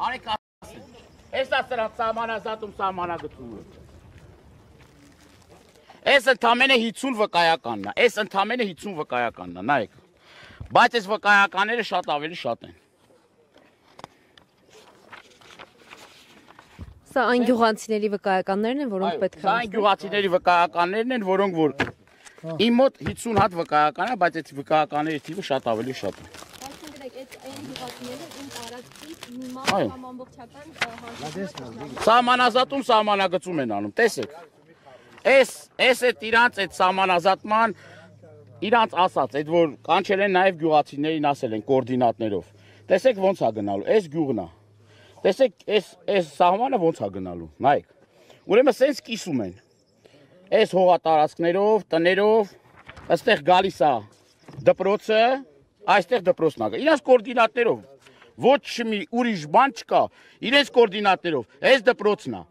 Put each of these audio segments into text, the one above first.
Արեք ասեն։ Էս է սրանց սահմանազատում սահմանագծումը։ Էս ընդամենը 50 վկայականն է։ Էս ընդամենը 50 վկայականն է, նայեք։ Բայց այս վկայականները շատ ավելի շատ են։ Սա այն գյուղացիների վկայականներն են, որոնք պետք է Սա այն գյուղացիների վկայականներն են, որոնք որ իմ մոտ 50 հատ վկայական է, բայց այդ վկայականների թիվը շատ ավելի շատ է։ Այսինքն այդ այն հիմա Այո։ Սահմանազատում սահմանագծում են անում, տեսեք։ Էս էս այդ իրանց այդ սահմանազատման իրանց ասած, այդ որ կանչել են նաև գյուղացիներին ասել են կոորդինատներով։ Տեսեք ոնց է գնալու, այս գյուղն է։ Տեսեք այս այս սահմանը ոնց է գնալու, նայեք։ Ուրեմն սենց կիսում են։ Այս հողատարածքներով, տներով, այստեղ գալիս է դպրոցը, այստեղ դպրոցն է։ Իրանց կոորդինատներով ոչ մի ուրիշ բան չկա։ Իրենց կոորդինատներով այս դպրոցն է։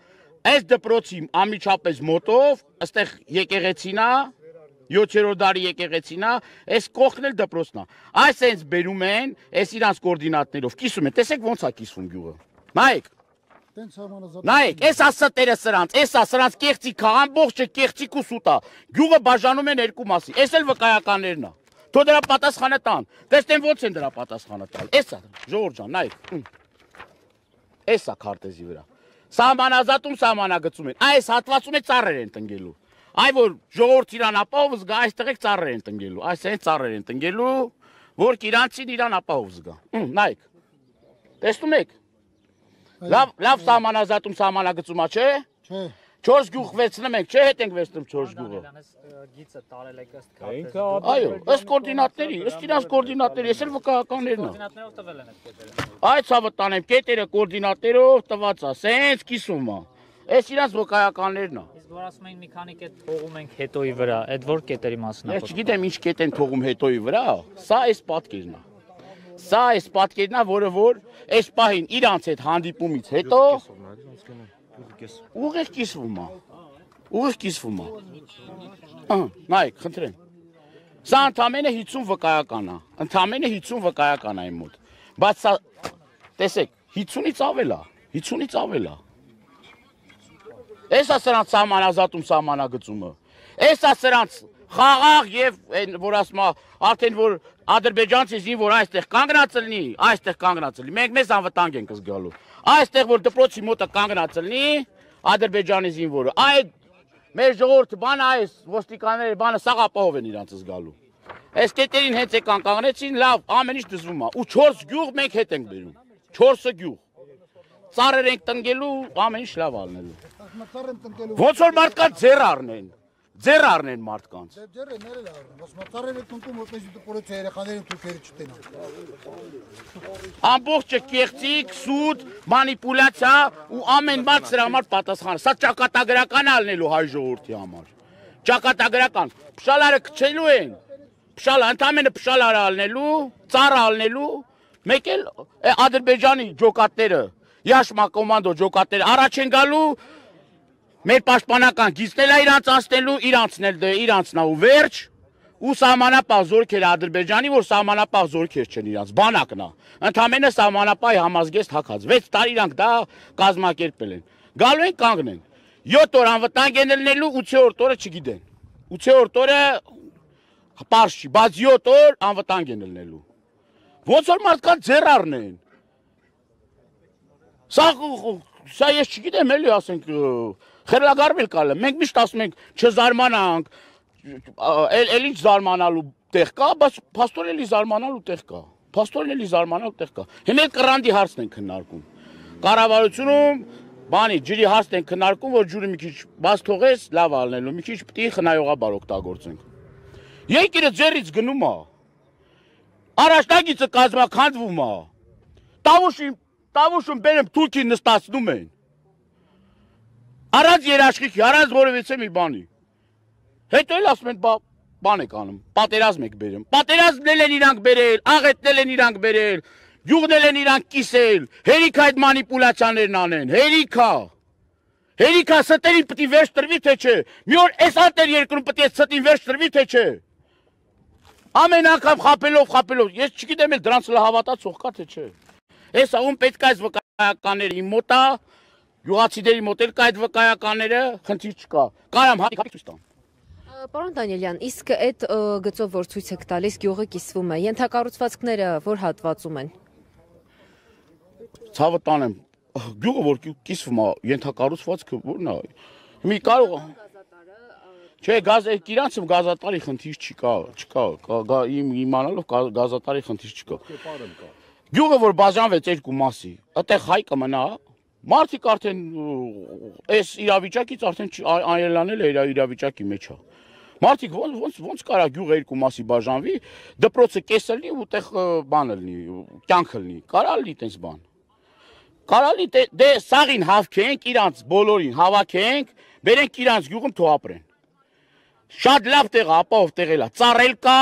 Այս դպրոցի ամիջապես մոտով, այստեղ եկեղեցին է, 7-րդ դարի եկեղեցին է, այս կողքն էլ դպրոցն է։ Այս հենց բերում են, այս իրանց կոորդինատներով կիսում են։ Տեսեք ոնց է կիսվում գյուղը։ Նայեք, Տենց համանազատ։ նայեք, այս ասատերը սրանց, այս է սրանց կեղծիք է, ամբողջը սուտ է։ Գյուղը բաժանում են երկու մասի։ Այս էլ վկայականներն է։ Թո դրա պատասխանը տան։ Տեսնեն ոնց են դրա պատասխանը տալ։ Էս է, Ժողովուրդ ջան, նայեք։ հմ։ Էս է քարտեզի վրա։ Սահմանազատում սահմանագծում են։ Այս հատվածում է ծառեր են տնգելու։ Այ որ ժողովուրդ իրան ապահով զգա, այստեղ է ծառեր են տնգելու։ Այս այն ծառեր են տնգելու, որ իրանցին իրան ապահով զգա։ նայեք։ Տեսնում եք։ Լավ, լավ սահմանազատում սահմանագծումա, չէ։ Չէ։ 4 գյուղ վերցնում ենք, չէ՞ հետ ենք վերցնում 4 գյուղը։ գիծը տարել եք ըստ Ինքը Այո, ըստ կոորդինատների, ըստ իրանց կոորդինատների, ես էլ վկայականներն եմ։ կոորդինատներով տվել են այդ կետերը։ Այդ ցավը տանեմ, կետերը կոորդինատերով տված է, սենց կիսում է։ Այս իրանց վկայականներն է։ Իսկ որ ասում էին մի քանի կետ թողում ենք հետոյի վրա, այդ որ կետերի մասն է։ Ես չգիտեմ ինչ կետ են թողում հետոյի վրա, սա այս պատկերն է։ Սա այս պատկերն է, որը որ այս պահին իրանց հետ հանդիպումից հետո ուղիղ կիսվում է։ Ուղիղ կիսվում է։ Ահա, նայեք, խնդրեմ։ Սա ընդամենը 50 վկայական է։ Ընդամենը 50 վկայական է իմ մոտ։ Բայց սա տեսեք, 50-ից ավել է, 50-ից ավել է։ Էս է սրանց սահմանազատում սահմանագծումը։ Էս է սրանց խաղաղ եւ այն որ ասում է արդեն որ ադրբեջանցի զին որ այստեղ կանգնած լինի, այստեղ կանգնած լինի։ Մենք մեզ անվտանգ ենք զգալու։ Այստեղ որ դպրոցի մոտը կանգնած լինի, ադրբեջանի զինվորը։ Այդ մեր ժողովուրդը բանը այս ոստիկանները բանը սաղապահով են իրանց զգալու։ Այս կետերին հենց եկան կանգնեցին, լավ, ամեն ինչ դզվում է։ Ու 4 գյուղ մենք հետ ենք բերում։ 4-ը գյուղ։ Ծառեր ենք տնկելու, ամեն ինչ լավ ալնելու։ Ոնց որ մարդկանց ձեր առնեն։ Ձեր առնեն մարդկանց։ Դե ջերը ներել առն։ Ասմածառ են տնկում, որպեսզի դպրոցի երեխաներին թուրքերը չտենան։ Ամբողջը կեղծիք, սուտ, մանիպուլյացիա ու ամեն բան սրա համար պատասխան։ Սա ճակատագրական ալնելու հայ ժողովրդի համար։ Ճակատագրական։ Փշալարը քչելու են։ Փշալը ընդամենը փշալարը ալնելու, ծառը ալնելու, մեկ էլ Ադրբեջանի ջոկատները, Յաշմա կոմանդո ջոկատները առաջ են գալու մեր պաշտպանական գիծնել է իրանց անցնելու, իրանցն էլ դե իրանցն է ու վերջ ու սահմանապահ զորքեր Ադրբեջանի, որ սահմանապահ զորքեր չեն իրանց, բանակն է։ Ընդամենը սահմանապահի համազգեստ հակած։ 6 տարի իրանք դա կազմակերպել են։ Գալու են կանգնեն։ 7 օր անվտանգ են ելնելու, 8-րդ օրը չգիտեն։ 8-րդ օրը պարզ չի, բայց 7 օր անվտանգ են ելնելու։ Ոնց որ մարդկանց ձեռ առնեն։ Սա սա ես չգիտեմ էլի ասենք խելագարվել կալը։ Մենք միշտ ասում ենք չզարմանանք, էլ էլ ինչ զարմանալու տեղ կա, բայց փաստորեն էլի զարմանալու տեղ կա։ Փաստորեն էլի զարմանալու տեղ կա։ Հիմա կռանդի հարցն են քննարկում։ Կառավարությունում բանի ջրի հարցն են քննարկում, որ ջուրը մի քիչ բաց թողես, լավ ալնելու, մի քիչ պիտի խնայողաբար օգտագործենք։ Երկիրը ձեռից գնում է։ Առաջնագիծը կազմակերպվում է։ Տավուշին, տավուշում բերեմ թուրքի նստացնում են։ Առանց երաշխիքի, առանց որևիցե մի բանի։ Հետո էլ ասում են, բա բան եք անում, պատերազմ եք բերում։ Պատերազմնել են իրանք բերել, աղետնել են իրանք բերել, յուղնել են իրանք կիսել, հերիք այդ մանիպուլյացիաներն անեն, հերիքա։ Հերիքա ստերին պիտի վերջ տրվի թե չէ։ Մի օր այս ատեր երկրում պիտի այդ ստին վերջ տրվի թե չէ։ Ամեն անգամ խապելով, խապելով, ես չգիտեմ էլ դրանց լա հավատացող կա թե չէ։ Էս ում պետք է այս վկա վկայականները իմ մոտ է, յուղացիների մոտ էլ կա այդ վկայականները, խնդիր չկա։ Կարամ հատիկ հատիկ ցույց տամ։ Պարոն Դանիելյան, իսկ այդ գծով որ ցույց եք տալիս գյուղը կիսվում է, ենթակառուցվածքները որ հատվածում են։ Ցավը տանեմ։ Գյուղը որ կի- կիսվում է, ենթակառուցվածքը որն է։ Մի կարող է Չէ, գազ այդ իրանցում գազատարի խնդիր չկա, չկա, կա, իմ իմանալով գա- գազատարի խնդիր չկա։ Գյուղը որ բաժանվեց երկու մասի, այդտեղ հայ կմնա, մարդիկ արդեն այս իրավիճակից արդեն այլանել է իր իրավիճակի մեջ է։ Մարդիկ ոնց ոնց ոնց կարա գյուղը երկու մասի բաժանվի, դպրոցը կեսը լինի ու տեղ բանը լինի, կյանքը լինի։ Կարա լինի տես բան։ Կարա լինի դե- դե սաղին հավքենք, իրանց բոլորին հավաքենք, բերենք իրանց գյուղում թող ապրեն։ Շատ լավ տեղ ապահով տեղ էլա։ Ծառել կա,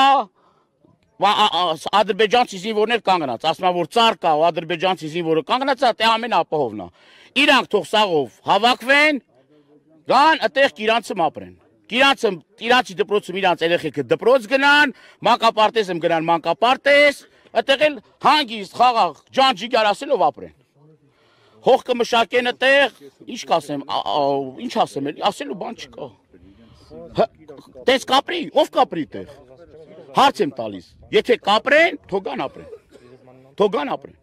ադրբեջանցի զինվորներ կանգնած, ասում որ ծառ կա, ու ադրբեջանցի զինվորը կանգնած է, դե ամեն ապահովն է։ Իրանք թող սաղով հավաքվեն, գան այդտեղ իրանցում ապրեն։ Իրանցը իրանցի դպրոցում իրանց երեխեքը դպրոց գնան, մանկապարտեզում գնան մանկապարտեզ, այդտեղ էլ հանգիստ խաղաղ ջանջիգար ասելով ապրեն։ Հող կմշակեն այդտեղ, ինչ կասեմ, ինչ ասեմ, ասելու բան չկա։ Տես կապրի, ով կապրի տեղ։ Հարց եմ տալիս։ Եթե կապրեն, թող գան ապրեն։ Թող գան ապրեն։